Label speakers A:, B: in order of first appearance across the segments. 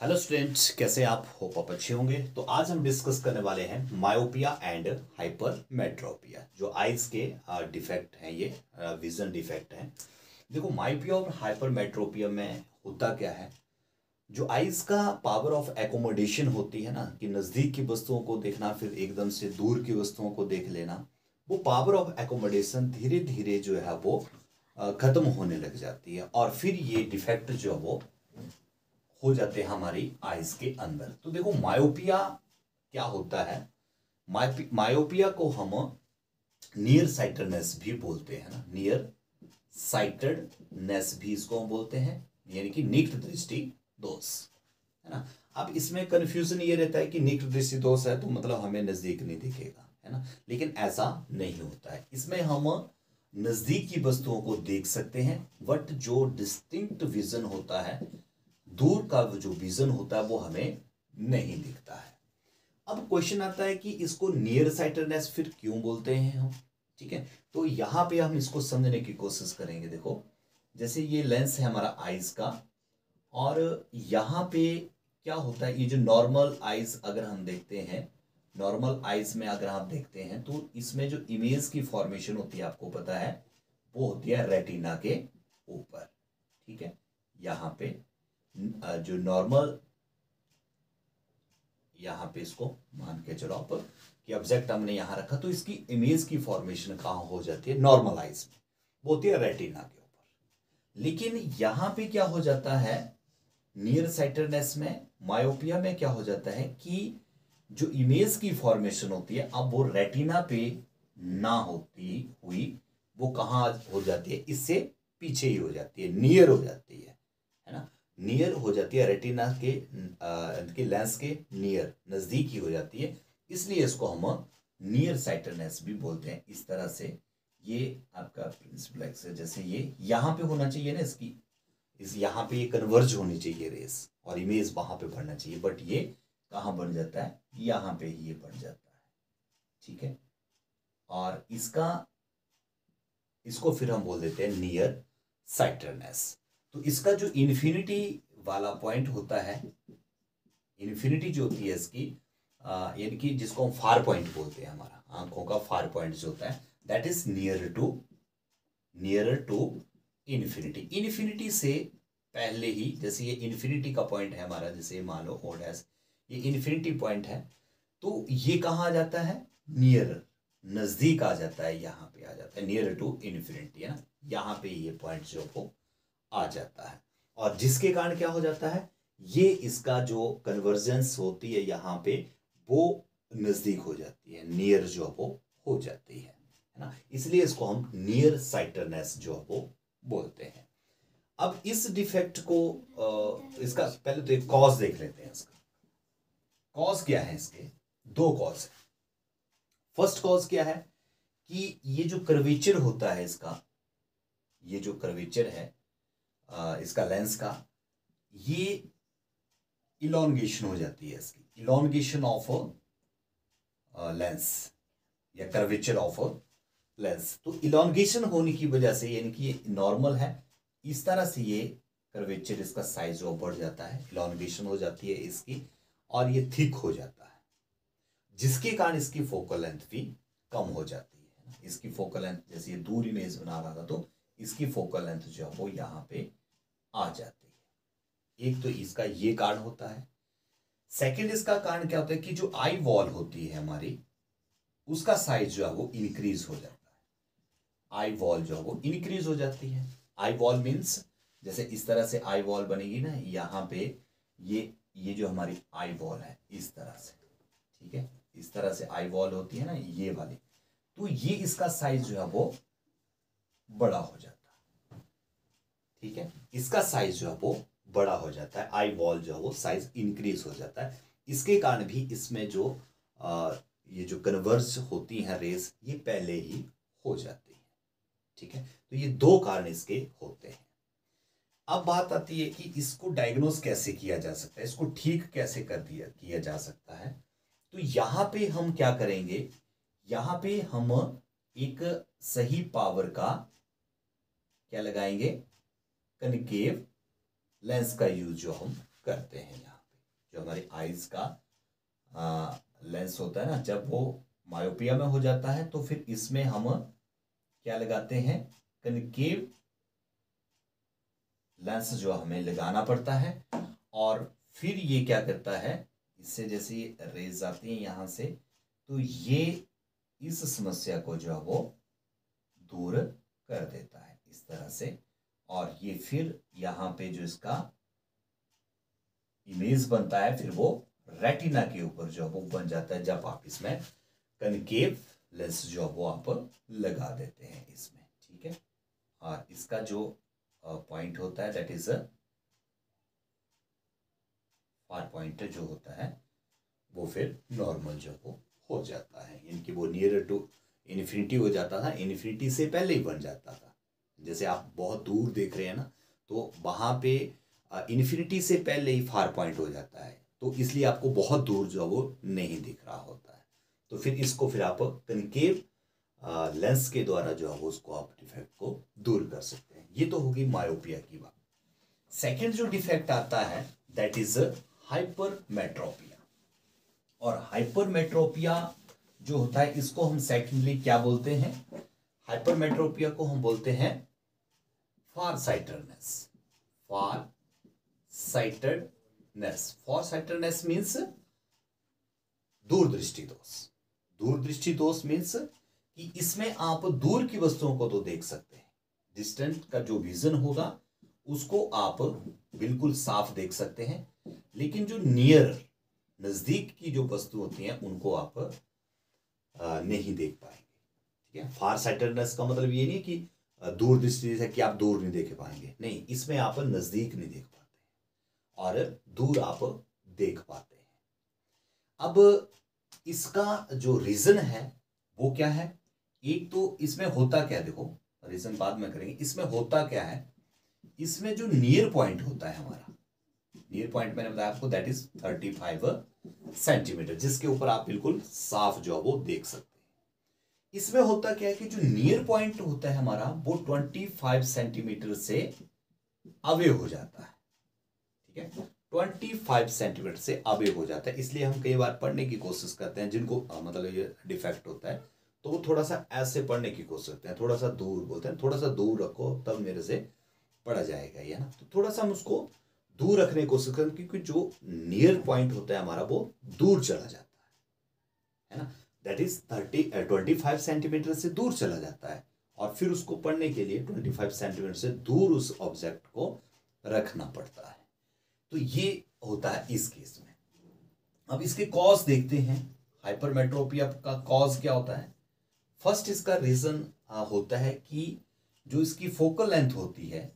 A: Hello students कैसे आप? Hope आप अच्छे होंगे। तो आज हम डिस्कस करने वाले हैं मायोपिया एंड हाइपरमेट्रोपिया जो आइज़ के डिफेक्ट हैं ये विजन डिफेक्ट हैं। देखो मायोपिया और हाइपरमेट्रोपिया में होता क्या है? जो आइज़ का पावर ऑफ़ एकोमोडेशन होती है ना, कि नज़दीक की वस्तुओं को देखना, फिर एकदम से दूर की वस्तुओं को देख लेना, वो पावर ऑफ़ एकोमोडेशन धीरे धीरे जो है वो ख़त्म होने लग जाती है। और फिर ये डिफेक्ट जो है वो हो जाते हैं हमारी आइज़ के अंदर। तो देखो मायोपिया क्या होता है? मायोपिया को हम नियर साइटेडनेस भी बोलते हैं ना। नियर साइटेडनेस भी इसको हम बोलते हैं, यानी कि निकट दृष्टि दोष, है ना? अब इसमें कंफ्यूजन ये रहता है कि निकट दृष्टि दोष है तो मतलब हमें नज़दीक नहीं दिखेगा, है ना? लेकिन ऐसा नहीं होता है। इसमें हम नज़दीक की वस्तुओं को देख सकते हैं बट जो डिस्टिंक्ट विजन होता है दूर का जो विजन होता है, वो हमें नहीं दिखता है। अब क्वेश्चन आता है कि इसको नियर साइटेडनेस फिर क्यों बोलते हैं हम? ठीक है? तो यहाँ पे हम इसको समझने की कोशिश करेंगे, देखो। जैसे ये लेंस है हमारा आइज़ का, और यहाँ पे क्या होता है, ये जो नॉर्मल आइज़ अगर हम देखते हैं नॉर्मल आइज़ में अगर आप देखते हैं तो इसमें जो इमेज की फॉर्मेशन होती है, आपको पता है, वो होती है रेटिना के ऊपर। ठीक है? यहाँ पे जो नॉर्मल यहाँ पे इसको मान के चलो आप, कि ऑब्जेक्ट हमने यहाँ रखा तो इसकी इमेज की फॉर्मेशन कहाँ हो जाती है? नॉर्मलाइज में वो होती है रेटिना के ऊपर. लेकिन यहाँ पे क्या हो जाता है? नियर साइटेडनेस में मायोपिया में क्या हो जाता है कि जो इमेज की फॉर्मेशन होती है, अब वो रेटिना पे ना होती हुई, वो कहाँ हो जाती है? इससे पीछे ही हो जाती है नियर हो जाती है. नियर हो जाती है रेटिना के के लेंस के नियर नज़दीक ही हो जाती है। इसलिए इसको हम नियर साइटरनेस भी बोलते हैं। इस तरह से ये आपका प्रिंसिपल एक्स जैसे ये यहाँ पे होना चाहिए ना इसकी। इस यहाँ पे ये कन्वर्ज होनी चाहिए रेस और इमेज वहाँ पे बढ़ना चाहिए। बट ये कहाँ बन जाता है? यहाँ पे ये बन जाता है। ठीक है? और इसका, इसको फिर हम बोल देते हैं नियर साइटरनेस तो इसका जो इन्फिनिटी वाला पॉइंट होता है इन्फिनिटी जो होती है इसकी यानी कि जिसको हम फार पॉइंट बोलते हैं हमारा, आँखों का फार पॉइंट जो होता है that is near to near to infinity infinity से पहले ही, जैसे ये इन्फिनिटी का पॉइंट है हमारा, जैसे मान लो ओ ये इन्फिनिटी पॉइंट है तो ये कहाँ आ जाता है? नियर नज़दीक आ जाता है, यहाँ पे आ जाता है नियर टू इन्फिनिटी है ना? यहाँ पे ये पॉइंट जो हो आ जाता है। और जिसके कारण क्या हो जाता है? ये इसका जो कन्वर्जेंस होती है यहाँ पे, वो नज़दीक हो जाती है नियर जो वो हो जाती है है ना? इसलिए इसको हम नियर साइटरनेस जो वो बोलते हैं। अब इस डिफेक्ट को इसका पहले तो एक कॉज देख लेते हैं इसका। कॉज क्या है इसके? दो कॉज है। फ़र्स्ट कॉज क्या है? कि ये जो कर्वेचर होता है इसका, ये जो कर्वेचर है इसका लेंस का, ये इलोंगेशन हो जाती है इसकी। इलोंगेशन ऑफ़ लेंस या कर्वेचर ऑफ़ लेंस तो इलोंगेशन होने की वजह से, यानी कि ये नॉर्मल है, इस तरह से ये कर्वेचर इसका साइज़ वो बढ़ जाता है इलोंगेशन हो जाती है इसकी, और ये थिक हो जाता है, जिसके कारण इसकी फोकल लेंथ भी कम हो जाती है। इसकी फोकल लेंथ जैसे ये दूर इमेज बना रहा था तो इसकी फोकल लेंथ जो है वो यहाँ पे आ जाती है। एक तो इसका ये कारण होता है। सेकंड इसका कारण क्या होता है कि जो आई वॉल होती है हमारी, उसका साइज़ जो है वो इंक्रीज हो जाता है। आई वॉल जो है वो इंक्रीज हो जाती है। आई वॉल मीन्स जैसे इस तरह से आई वॉल बनेगी ना, यहाँ पे ये ये जो हमारी आई वॉल है, इस तरह से। ठीक है? इस तरह से आई वॉल होती है ना, ये वाली। तो ये इसका साइज़ जो है वो बड़ा हो जाता। है ठीक है? इसका साइज़ जो है वो बड़ा हो जाता है आई वॉल जो है वो साइज़ इंक्रीज हो जाता है। इसके कारण भी इसमें जो आ, ये जो कन्वर्ज होती हैं रेस ये पहले ही हो जाती है। ठीक है? तो ये दो कारण इसके होते हैं। अब बात आती है कि इसको डायग्नोज कैसे किया जा सकता है इसको ठीक कैसे कर दिया किया जा सकता है? तो यहाँ पे हम क्या करेंगे? यहाँ पे हम एक सही पावर का क्या लगाएँगे? कनकेव लेंस का यूज़ जो हम करते हैं यहाँ पे। जो हमारी आईज का आ, लेंस होता है ना जब वो मायोपिया में हो जाता है तो फिर इसमें हम क्या लगाते हैं? कनकेव लेंस जो हमें लगाना पड़ता है। और फिर ये क्या करता है? इससे जैसे रेज आती है यहाँ से तो ये इस समस्या को जो है वो दूर कर देता है इस तरह से, और ये फिर यहाँ पे जो इसका इमेज बनता है, फिर वो रेटिना के ऊपर जो वो बन जाता है, जब आप इसमें कनकेव लेंस जो वो आप लगा देते हैं इसमें, ठीक है? और इसका जो पॉइंट होता है दैट इज़ पॉइंट जो होता है, वो फिर नॉर्मल जो वो हो जाता है। इनकी वो नियर टू इन्फिनिटी हो जाता था इन्फिनिटी से पहले ही बन जाता था। जैसे आप बहुत दूर देख रहे हैं ना तो वहाँ पे इन्फिनिटी से पहले ही फार पॉइंट हो जाता है। तो इसलिए आपको बहुत दूर जो वो नहीं दिख रहा होता है। तो फिर इसको फिर आप कनकेव लेंस के द्वारा जो है वो उसको आप डिफेक्ट को दूर कर सकते हैं। ये तो होगी मायोपिया की बात। सेकेंड जो डिफेक्ट आता है दैट इज़ हाइपरमेट्रोपिया और हाइपरमेट्रोपिया जो होता है, इसको हम सेकेंडली क्या बोलते हैं? हाइपरमेट्रोपिया को हम बोलते हैं far sightedness far sightedness far sightedness means दूरदृष्टि दोष दूरदृष्टि दोष मीन्स कि इसमें आप दूर की वस्तुओं को तो देख सकते हैं। डिस्टेंट का जो विजन होगा, उसको आप बिल्कुल साफ़ देख सकते हैं। लेकिन जो नियर नज़दीक की जो वस्तु होती हैं, उनको आप नहीं देख पाएँगे। ठीक है फार साइटेडनेस का मतलब ये नहीं कि दूर दृष्टि से कि आप दूर नहीं देख पाएँगे। नहीं, इसमें आप नज़दीक नहीं देख पाते और दूर आप देख पाते हैं। अब इसका जो रीजन है, वो क्या है? एक तो इसमें होता क्या देखो रीजन बाद में करेंगे। इसमें होता क्या है? इसमें जो नियर पॉइंट होता है हमारा नियर पॉइंट मैंने बताया आपको that is thirty five centimetre जिसके ऊपर आप बिल्कुल साफ़ जो है वो देख सकते हैं। इसमें होता क्या है कि जो नियर पॉइंट होता है हमारा, वो ट्वेंटी फाइव सेंटीमीटर से अवे हो जाता है। ठीक है? ट्वेंटी फाइव सेंटीमीटर से अवे हो जाता है। इसलिए हम कई बार पढ़ने की कोशिश करते हैं, जिनको मतलब ये डिफेक्ट होता है तो वो थोड़ा सा ऐसे पढ़ने की कोशिश करते हैं। थोड़ा सा दूर बोलते हैं, थोड़ा सा दूर रखो, तब मेरे से पढ़ा जाएगा ये ना? तो थोड़ा सा हम उसको दूर रखने की कोशिश करें, क्योंकि जो नियर पॉइंट होता है हमारा, वो दूर चला जाता है। है ना? That is thirty twenty five centimetre से दूर चला जाता है। और फिर उसको पढ़ने के लिए ट्वेंटी फाइव सेंटीमीटर से दूर उस ऑब्जेक्ट को रखना पड़ता है। तो ये होता है इस केस में। अब इसके कॉज देखते हैं। हाइपरमेट्रोपिया का कॉज क्या होता है? फ़र्स्ट इसका रीजन होता है कि जो इसकी फोकल लेंथ होती है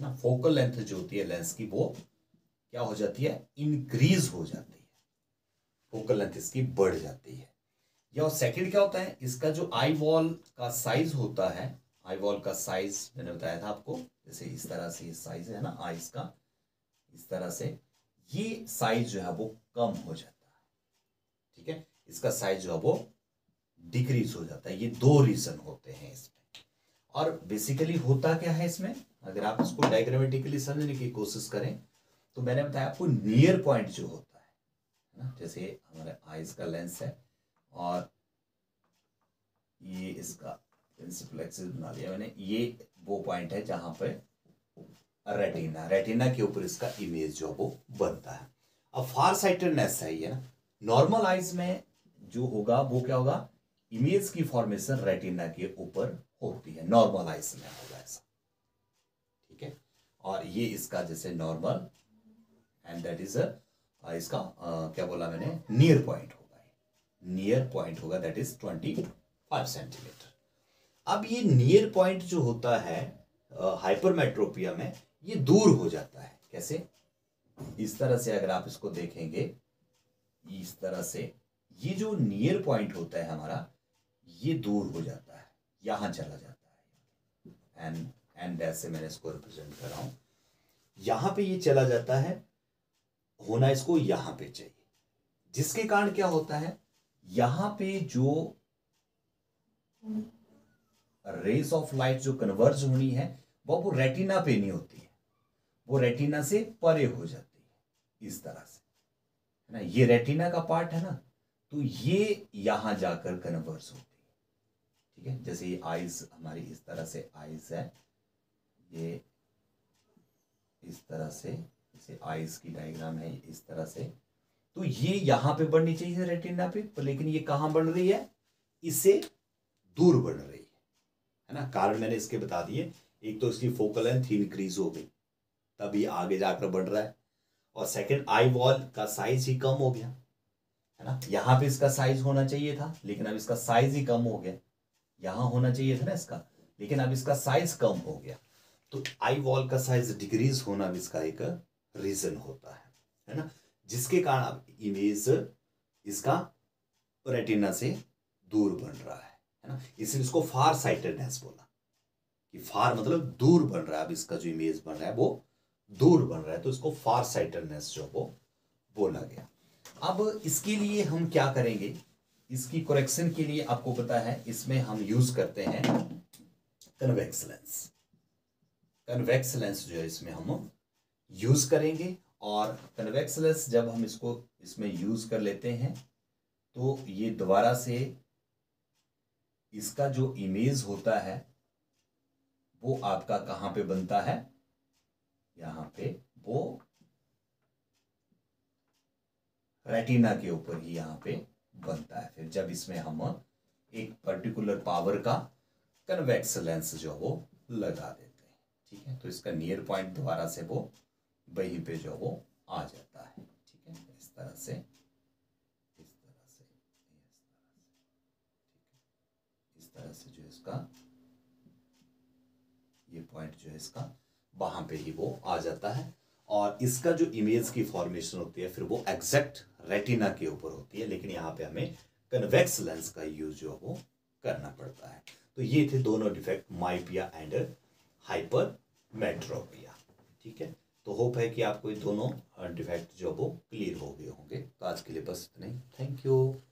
A: ना? फोकल लेंथ जो होती है लेंस की, वो क्या हो जाती है? इंक्रीज हो जाती है। फोकल लेंथ इसकी बढ़ जाती है। या सेकंड क्या होता है? इसका जो आई वॉल का साइज़ होता है आई वॉल का साइज़ मैंने बताया था आपको, जैसे इस तरह से साइज़ है ना आईज का, इस तरह से, ये साइज़ जो है वो कम हो जाता है। ठीक है? इसका साइज़ जो है वो डिक्रीज हो जाता है। ये दो रीजन होते हैं इसमें। और बेसिकली होता क्या है इसमें? अगर आप इसको डायग्रामेटिकली समझने की कोशिश करें तो मैंने बताया आपको नियर पॉइंट जो होता ना? जैसे हमारे आईज का लेंस है और ये इसका प्रिंसिपल एक्सिस बना लिया मैंने। ये वो पॉइंट है जहाँ पे रेटिना रेटिना के ऊपर इसका इमेज जो वो बनता है। अब फार साइटेडनेस है ये ना। नॉर्मल आइज़ में जो होगा, वो क्या होगा? इमेज की फॉर्मेशन रेटिना के ऊपर होती है। नॉर्मल आइज़ में होगा ऐसा। ठीक है? और ये इसका जैसे नॉर्मल एंड दैट इज़ इसका uh, क्या बोला मैंने? नियर पॉइंट होगा नियर पॉइंट होगा that is twenty five centimetre अब ये नियर पॉइंट जो होता है हाइपरमेट्रोपिया uh, में ये दूर हो जाता है। कैसे? इस तरह से अगर आप इसको देखेंगे इस तरह से ये जो नियर पॉइंट होता है हमारा ये दूर हो जाता है। यहाँ चला जाता है। एंड एंड ऐसे मैंने इसको रिप्रेजेंट कर रहा हूँ। यहाँ पे ये चला जाता है होना इसको यहाँ पे चाहिए। जिसके कारण क्या होता है? यहाँ पे जो रेस ऑफ़ लाइट जो कन्वर्ज होनी है वो वो रेटिना पे नहीं होती है। वो रेटिना से परे हो जाती है, इस तरह से। है ना? ये रेटिना का पार्ट है ना तो ये यहाँ जाकर कन्वर्स होती है। ठीक है? जैसे ये आइज़ हमारी इस तरह से आइज़ है, ये इस तरह से जैसे आइज़ की डायग्राम है, इस तरह से। तो ये यहाँ पे बढ़नी चाहिए रेटिना पे, पर लेकिन ये कहाँ बढ़ रही है? इससे दूर बढ़ रही है। है ना? कारण मैंने इसके बता दिए। एक तो इसकी फोकल लेंथ इंक्रीज हो गई। तभी आगे जाकर बढ़ रहा है। और सेकंड आई वॉल का साइज़ ही कम हो गया। है ना? यहाँ पे इसका साइज़ होना चाहिए था, लेकिन अब इसका साइज़ ही कम हो गया। यहाँ होना चाहिए था ना इसका। लेकिन अब इसका साइज़ कम हो गया। तो आई वॉल का साइज़ डिक्रीज होना भी इसका एक रीजन होता है है ना? जिसके कारण अब इमेज इसका रेटिना से दूर बन रहा है है ना? इसलिए इसको फार साइटेडनेस बोला। कि फार मतलब दूर बन रहा है, अब इसका जो इमेज बन रहा है वो दूर बन रहा है तो इसको फार साइटेडनेस जो वो बोला गया। अब इसके लिए हम क्या करेंगे? इसकी करेक्शन के लिए आपको पता है, इसमें हम यूज़ करते हैं कन्वेक्स लेंस कन्वेक्स लेंस जो है, इसमें हम यूज़ करेंगे और कन्वेक्स लेंस जब हम इसको इसमें यूज़ कर लेते हैं तो ये दोबारा से इसका जो इमेज होता है, वो आपका कहाँ पे बनता है? यहाँ पे वो रेटिना के ऊपर ही यहाँ पे बनता है। फिर जब इसमें हम एक पर्टिकुलर पावर का कन्वेक्स लेंस जो वो लगा देते हैं। ठीक है? तो इसका नियर पॉइंट दोबारा से वो वहीं पे जो वो आ जाता है। ठीक है? इस तरह से, इस तरह से, इस तरह से। जो इसका, ये पॉइंट जो है इसका, वहाँ पे ही वो आ जाता है। और इसका जो इमेज की फॉर्मेशन होती है, फिर वो एग्जैक्ट रेटिना के ऊपर होती है, लेकिन यहाँ पे हमें कन्वेक्स लेंस का यूज़ जो वो करना पड़ता है। तो ये थे दोनों defect myopia and hypermetropia ठीक है? तो होप है कि आपको ये दोनों डिफेक्ट जो वो क्लियर हो गए होंगे। तो आज के लिए बस इतना ही। Thank you